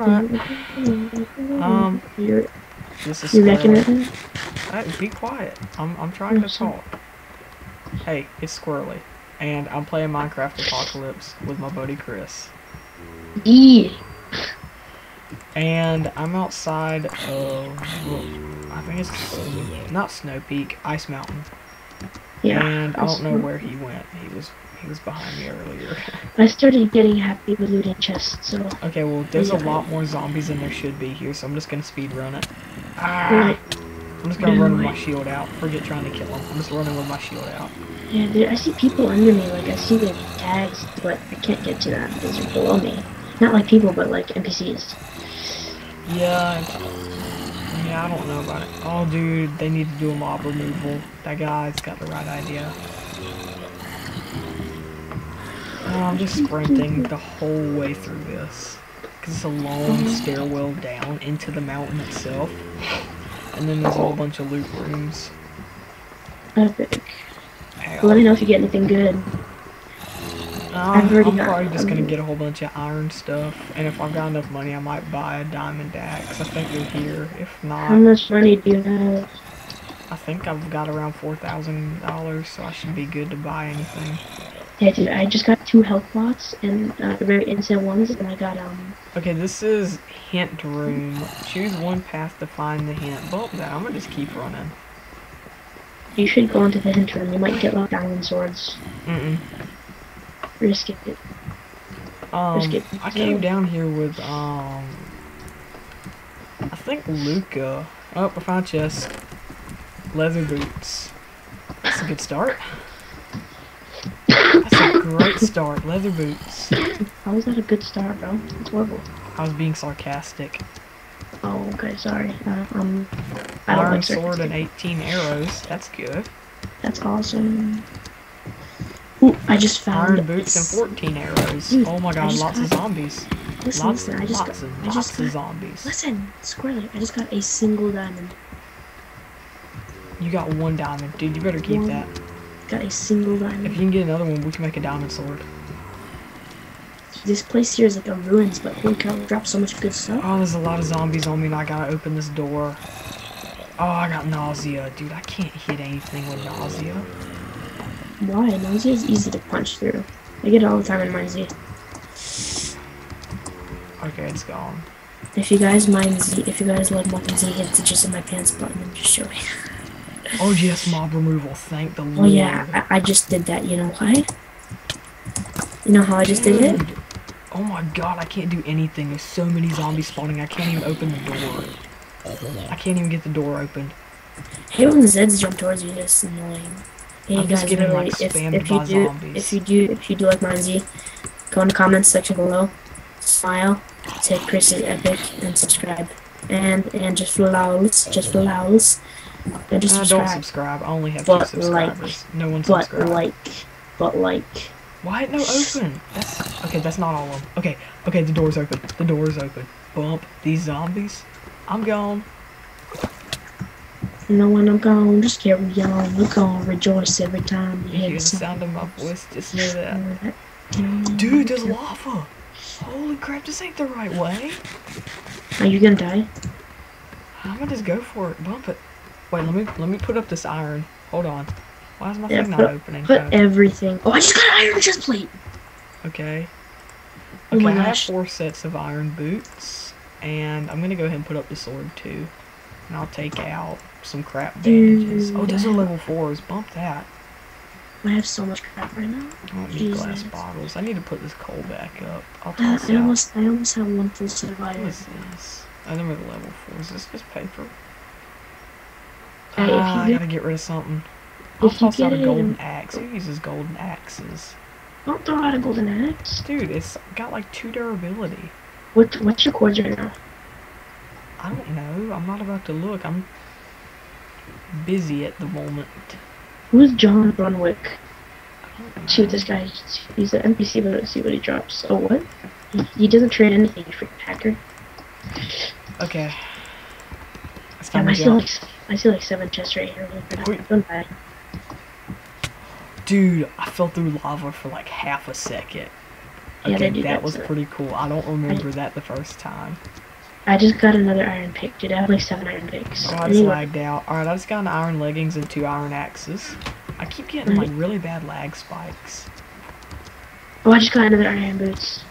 Um, you're This is you reckon it? Hey, be quiet. I'm I'm trying to sir. talk. Hey, it's squirrely, and I'm playing Minecraft Apocalypse with my buddy Chris. Yeah. And I'm outside of, well, I think it's not Snow Peak, Ice Mountain. Yeah. and I don't know where he went. He was he was behind me earlier. I started getting happy with looting chests, so okay, well, there's a lot more zombies than there should be here, so I'm just gonna speed run it. Ah, Right. I'm just gonna run with my shield out. Forget trying to kill them. I'm just running with my shield out. yeah, there, I see people under me. Like I see the tags, but I can't get to them. because they're below me. Not like people, but like NPCs. Yeah, yeah, I don't know about it. Oh, dude, they need to do a mob removal. That guy's got the right idea. I'm just sprinting the whole way through this. Because it's a long stairwell down into the mountain itself. And then there's a whole bunch of loot rooms. Epic. Hell. Let me know if you get anything good. Um, I've already I'm got- probably just gonna get a whole bunch of iron stuff. And if I've got enough money, I might buy a diamond axe. I think they're here. If not, How much money do you have? I think I've got around four thousand dollars, so I should be good to buy anything. Yeah, dude, I just got two health pots and uh, very instant ones, and I got um. Okay, this is hint room. Choose one path to find the hint. Well, then I'm gonna just keep running. You should go into the hint room. You might get like diamond swords. Mm-mm. Risk it. Um, I came down here with um, I think Luca. Oh, I found a chest. Leather boots. That's a good start. That's a great start. Leather boots. How was that a good start, bro? It's horrible. I was being sarcastic. Oh, okay, sorry. Uh, um, I Iron like sword and 18 arrows. That's good. That's awesome. Ooh, I just found Iron boots and 14 arrows. Dude, oh my god, lots of zombies. Listen, Lots, listen, I just lots got, and I lots just of zombies. listen, Squirrely, I just got a single diamond. You got one diamond. Dude, you better keep One. that. Got a single diamond. If you can get another one, we can make a diamond sword. This place here is like a ruins, but holy cow, we dropped so much good stuff. Oh, there's a lot of zombies on me and I gotta open this door. Oh, I got nausea. Dude, I can't hit anything with nausea. Why? Nausea is easy to punch through. I get it all the time in MineZ. Okay, it's gone. If you guys MineZ, if you guys love and Z, hit the just in my pants button and just show me. Oh, yes, mob removal. Thank the Lord. Oh yeah, I, I just did that. You know why? You know how I just did it? Oh my god, I can't do anything. There's so many zombies spawning. I can't even open the door. I can't even get the door open. Hey, when the Zeds jump towards you, that's annoying. Hey I'm just guys, getting, really, like, if, if you do, zombies. if you do, if you do like MineZ, go in the comments section below, smile, say Chris is epic, and subscribe, and and just for lowls, just for lowls, and just I don't subscribe. I only have two But, like, subscribers. no one subscribes. But like, but like, Why no open? That's okay. That's not all of them. Okay, okay. The door's open. The door's open. Bump these zombies. I'm gone. you know when I'm gone, just carry on. We're gonna rejoice every time you You hear the sound of my voice. Just know that. Dude, there's lava. Holy crap! This ain't the right way. Are you gonna die? I'm gonna just go for it. Bump it. Wait. Let me let me put up this iron. Hold on. Why is my Yeah, thing not opening? Put Oh, everything. Oh, I just got an iron chest plate. okay. Oh Okay, my I have four sets of iron boots, and I'm gonna go ahead and put up the sword too. And I'll take out some crap bandages. Oh, those are Dude. level fours. Bump that. I have so much crap right now. I don't need glass bottles. I need to put this coal back up. I'll toss I almost, I almost have one full set of What iron. is this? Oh, them are the level fours. Is this just paper? Ah, I gotta get- rid of something. I'll If toss out a golden axe. Who uses golden axes? don't throw out a golden axe. Dude, it's got like two durability. What, what's your coords right now? I don't know. I'm not about to look. I'm busy at the moment. Who's John Brunwick? I know. Shoot, this guy, he's an NPC, but let's see what he drops. Oh, what? He, he doesn't trade anything, you freaking hacker. Okay. It's time I to see go. like, I see like seven chests right here. Wait. Don't die. Dude, I fell through lava for like half a second. Yeah, they Okay, do that that was too. pretty cool. I don't remember that the first time. I just got another iron pick, dude. I have like seven iron picks. Oh, I just lagged out. Alright, I just got an iron leggings and two iron axes. I keep getting like really bad lag spikes. oh, I just got another iron boots.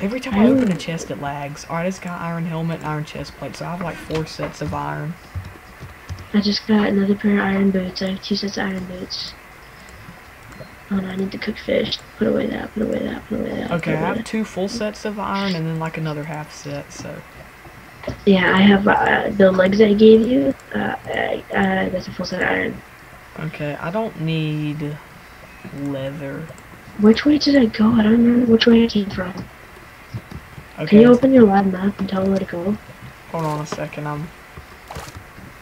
Every time I open a chest, it lags. Alright, I just got iron helmet and iron chest plate, so I have like four sets of iron. I just got another pair of iron boots. I have two sets of iron boots. Oh no, I need to cook fish. Put away that, put away that, put away that. Okay, put I away have two full sets of iron and then like another half set, so. Yeah, I have uh, the legs I gave you. Uh, uh, uh, that's a full set of iron. Okay, I don't need leather. Which way did I go? I don't remember which way I came from. Can you open your lab map and tell me where to go? hold on a second. I'm.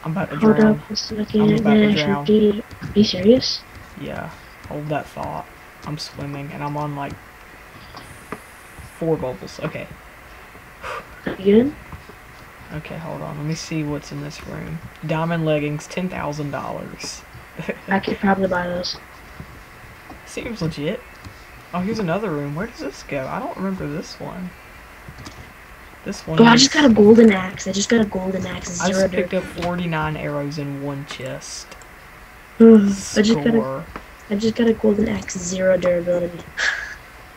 I'm about to Hold drown. up a second. I'm about to drown. Be, be serious? Yeah, hold that thought. I'm swimming and I'm on like four bubbles. Okay, good? okay, hold on. Let me see what's in this room. Diamond leggings, ten thousand dollars. I could probably buy those. Seems legit. Oh, here's another room. Where does this go? I don't remember this one. This one. Oh, I just got a golden axe. I just got a golden axe. I just picked up 49 arrows in one chest. I just got a. I just got a golden axe. Zero durability.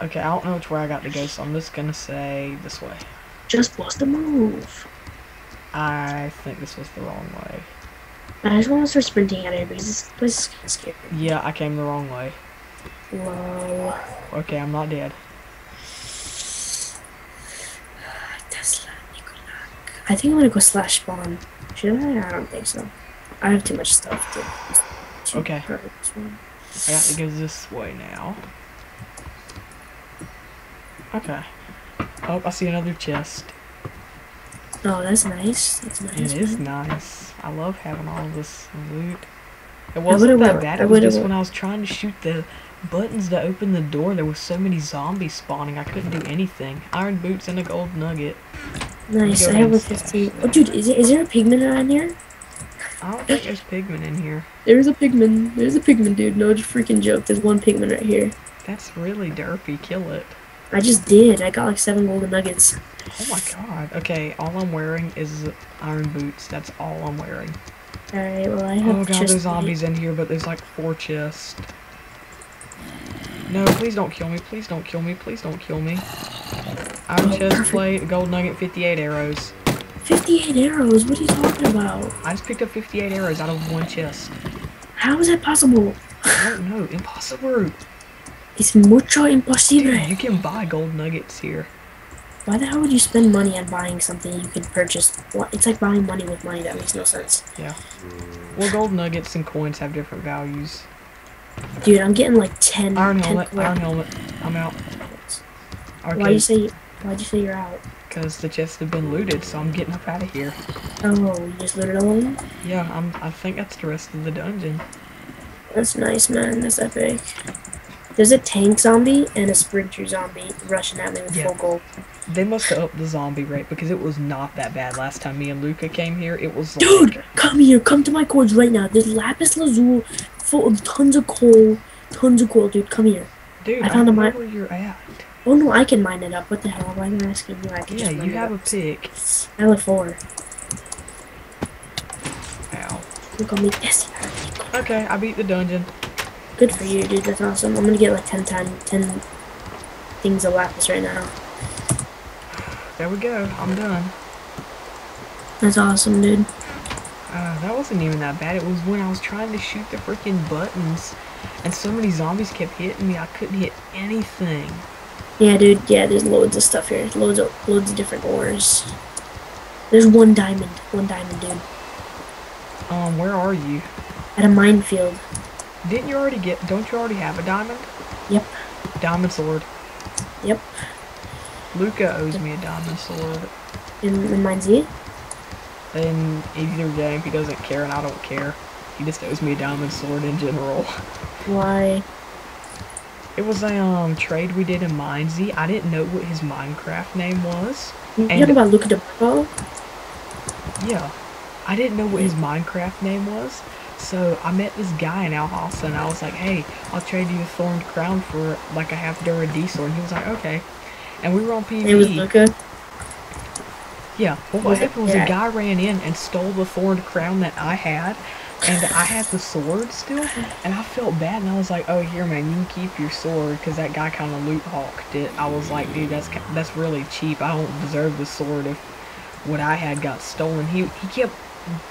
Okay, I don't know which way I got to go, so I'm just gonna say this way. Just bust a move. I think this was the wrong way. I just want to start sprinting at here because this place is scary. Yeah, I came the wrong way. Lol. Okay, I'm not dead. I think I'm gonna go slash spawn. Should I? I don't think so. I have too much stuff to. to Okay. hurt this one. I got to go this way now. Okay. Oh, I see another chest. Oh, that's nice. That's nice. It is man. nice. I love having all this loot. It wasn't that bad. I It was just when I was trying to shoot the buttons to open the door, there was so many zombies spawning. I couldn't do anything. Iron boots and a gold nugget. Nice. I have a and stash 15. Oh, dude, is, it, is there a pigman around here? I don't think there's pigmen in here. There's a pigman. There's a pigman, dude. No just freaking joke. There's one pigman right here. That's really derpy. Kill it. I just did. I got like seven golden nuggets. Oh my god. Okay, all I'm wearing is iron boots. That's all I'm wearing. Alright, well, I have Oh god, there's zombies in here, but there's like four chests. No, please don't kill me. Please don't kill me. Please don't kill me. Iron chest perfect. plate, gold nugget, 58 arrows. 58 arrows. What are you talking about? I just picked up 58 arrows out of one chest. How is that possible? I don't know. Impossible. It's mucho imposible. Dude, you can buy gold nuggets here. Why the hell would you spend money on buying something you can purchase? What? It's like buying money with money. That makes no sense. Yeah. Well, gold nuggets and coins have different values. Dude, I'm getting like 10. Iron 10 helmet, iron helmet. I'm out. Why'd you Okay, say? Why'd you say you're out? because the chests have been looted, so I'm getting up out of here. Oh, you just looted all of them? Yeah, I'm. I think that's the rest of the dungeon. That's nice, man. That's epic. There's a tank zombie and a sprinter zombie rushing at me with Yeah. full gold. They must have upped the zombie rate because it was not that bad last time me and Luca came here. It was like... Dude, come here. Come to my coords right now. There's lapis lazuli full of tons of coal. Tons of coal, dude. Come here. dude, I I, found don't a mine. where you're at. Oh no, I can mine it up. What the hell? Why am I asking you? I can Yeah, you have a pick. I have four. Ow. Look on me. Yes. Okay, I beat the dungeon. Good for you, dude. That's awesome. I'm gonna get like 10 time, 10 things of lapis right now. There we go. I'm done. That's awesome, dude. Uh, that wasn't even that bad. It was when I was trying to shoot the freaking buttons, and so many zombies kept hitting me. I couldn't hit anything. Yeah, dude. Yeah, there's loads of stuff here. Loads of loads of different ores. There's one diamond. One diamond, dude. Um, where are you? At a minefield. Didn't you already get? Don't you already have a diamond? Yep. Diamond sword. Yep. Luca owes me a diamond sword. In, in MineZ. In either game, he doesn't care, and I don't care. He just owes me a diamond sword in general. Why? It was a um trade we did in MineZ. I didn't know what his Minecraft name was. You And- talking about Luca de Burgo? Yeah. I didn't know what his Minecraft name was. So I met this guy in Alhassa and I was like, hey, I'll trade you a thorned crown for like a half Dura sword. And he was like, okay. And we were on PvP. It was Luca. Yeah. Well, what Was it- happened was a guy ran in and stole the thorned crown that I had, and I had the sword still, and I felt bad, and I was like, "Oh, here, man, you can keep your sword," because that guy kind of loot hawked it. I was like, "Dude, that's that's really cheap. I don't deserve the sword if what I had got stolen." He he kept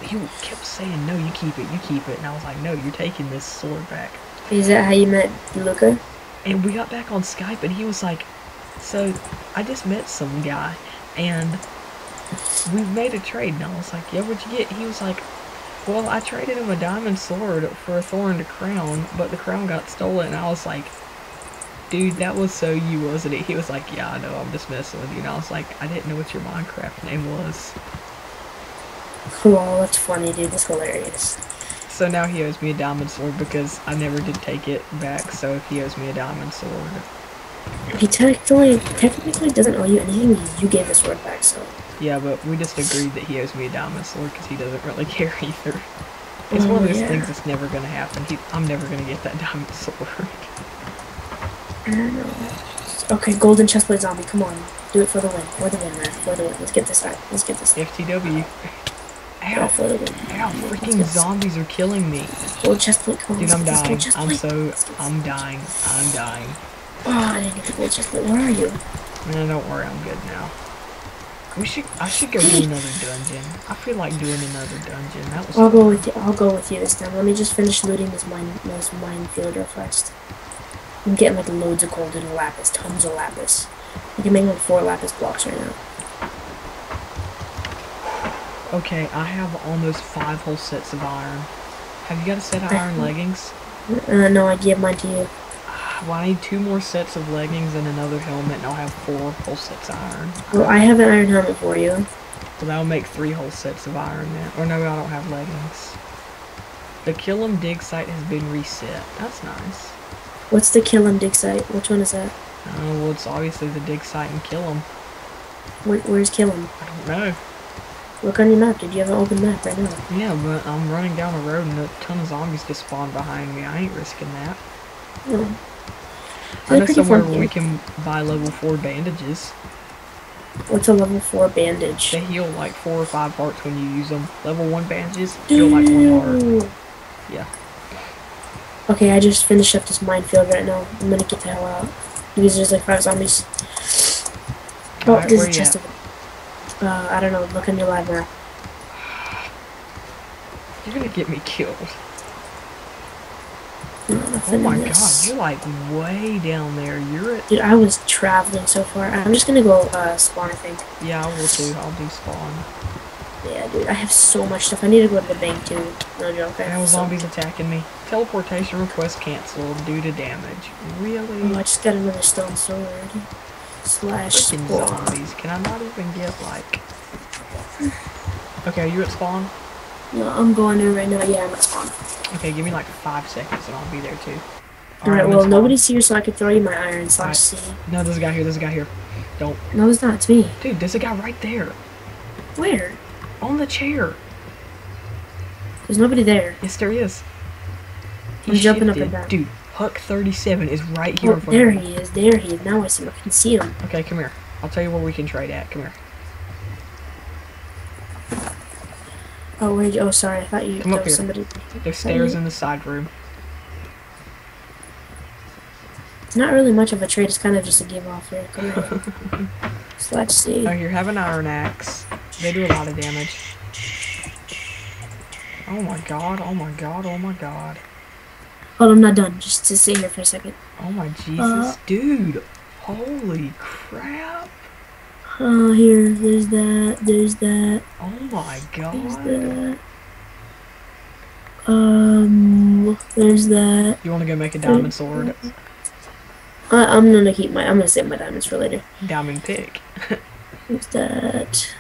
he kept saying, "No, you keep it, you keep it," and I was like, "No, you're taking this sword back." Is that how you met Luca? And we got back on Skype, and he was like, "So, I just met some guy, and we made a trade." And I was like, "Yeah, what'd you get?" He was like, "Well, I traded him a diamond sword for a thorned crown, but the crown got stolen." And I was like, "Dude, that was so you, wasn't it?" He was like, "Yeah, I know. I'm just messing with you." And I was like, "I didn't know what your Minecraft name was." Cool, that's funny, dude. That's hilarious. So now he owes me a diamond sword because I never did take it back. So if he owes me a diamond sword. He technically, technically doesn't owe you anything. You gave the sword back, so. Yeah, but we just agreed that he owes me a diamond sword because he doesn't really care either. It's one Oh, of those yeah. things that's never gonna happen. He, I'm never gonna get that diamond sword. I don't know. Okay, golden chestplate zombie. Come on, do it for the win. For the win, man. For the win. Let's get this out. Let's get this. FTW. Ow! Ow! Freaking zombies are killing me. Gold chestplate. Come on. Dude, I'm dying. I'm so. Let's get this. I'm dying. I'm dying. Oh, I didn't get the gold chestplate. Where are you? No, don't worry. I'm good now. We should. I should go do another dungeon. I feel like doing another dungeon. That was. I'll go with you. I'll go with you this time. Let me just finish looting this mine, this minefield real fast. I'm getting like loads of gold and lapis, tons of lapis. I can make like four lapis blocks right now. Okay, I have almost five whole sets of iron. Have you got a set of iron leggings? Uh, no, I give mine to you. Well, I need two more sets of leggings and another helmet, and I'll have four whole sets of iron. Well, I have an iron helmet for you. So that'll make three whole sets of iron then. Or no, I don't have leggings. The kill 'em dig site has been reset. That's nice. What's the kill and dig site? Which one is that? Uh, well, it's obviously the dig site and kill 'em. Where, where's kill 'em? I don't know. Look on your map, dude. You have an open map right now. Yeah, but I'm running down a road and a ton of zombies just spawned behind me. I ain't risking that. Oh. I know somewhere where we can buy level 4 bandages. What's a level four bandage? They heal like 4 or 5 hearts when you use them. Level 1 bandages heal like 1 heart. Yeah. Okay, I just finished up this minefield right now. I'm gonna get the hell out. Because there's like five zombies. Oh, Alright, there's a chest of Uh, I don't know. Look on your live map. You're gonna get me killed. Oh my god, you're like way down there. You're at. Dude, I was traveling so far. I'm just gonna go uh, spawn, I think. Yeah, I will too. I'll do spawn. Yeah, dude, I have so much stuff. I need to go to the bank too. No joke. I Now have so zombies attacking me. Teleportation request canceled due to damage. Oh, Really? I just got another stone sword. Slash zombies. Can I not even get like. Okay, are you at spawn? No, I'm going there right now. Yeah, I'm at spawn. Okay, give me like five seconds and I'll be there too. Alright, I'm well, nobody's here, so I could throw you my iron slash C. No, there's a guy here. There's a guy here. Don't. No, it's not. It's me. Dude, there's a guy right there. Where? On the chair. There's nobody there. Yes, there is. I'm oh, jumping up and down. Dude, Huck 37 is right here Oh, there he is. There he is. Now I see him. I can see him. Okay, come here. I'll tell you where we can trade at. Come here. Oh, you? Oh, sorry. I thought you. Come up here. somebody. There's stairs in the side room. It's not really much of a trade. It's kind of just a give off here. Come here. so let's see. Oh, here, have an iron axe. They do a lot of damage. Oh my god, oh my god, oh my god. Hold, I'm not done. Just to sit here for a second. Oh my Jesus. Uh. Dude, holy crap. Oh, here. There's that. There's that. Oh my god. There's that. Um. There's that. You want to go make a diamond sword? I, I'm gonna keep my. I'm gonna save my diamonds for later. Diamond pick. There's that.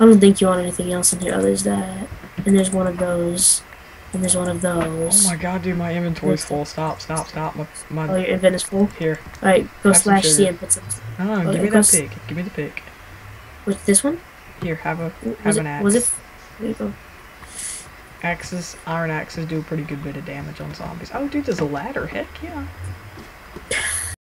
I don't think you want anything else in here. Oh, there's that. And there's one of those. And there's one of oh those. Oh my god, dude, my inventory's full. Stop, stop, stop. My, my... Oh, your event is full. here. Alright, go Have slash C and put some. No, Oh, give me that pick. Give me the pick. With this one? Here, have a have an axe. Was it? There you go. Axes, iron axes do a pretty good bit of damage on zombies. Oh, dude, there's a ladder. Heck yeah.